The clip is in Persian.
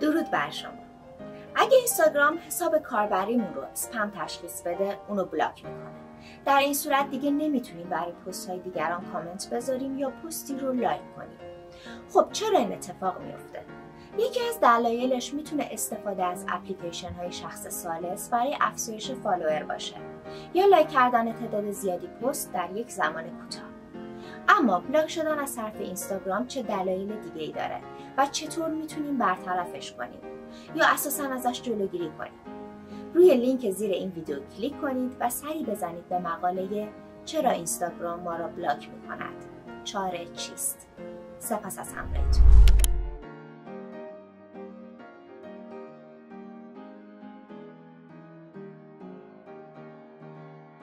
درود بر شما. اگه اینستاگرام حساب کاربریمون رو اسپم تشخیص بده اونو block می‌کنه. در این صورت دیگه نمی‌تونیم برای پست های دیگران کامنت بذاریم یا پستی رو like کنیم. خب چرا این اتفاق میفته یکی از دلایلش می‌تونه استفاده از اپلیکیشن های شخص ثالث برای افزایش follower باشه یا like کردن تعداد زیادی پست در یک زمان کوتاه. اما block شدن از طرف اینستاگرام چه دلایل دیگه ای داره و چطور می‌تونیم برطرفش کنیم یا اساسا ازش جلوگیری کنیم؟ روی لینک زیر این ویدیو کلیک کنید و سری بزنید به مقاله چرا اینستاگرام ما را بلاک می‌کند. چاره چیست؟ سپس از همراهیتون.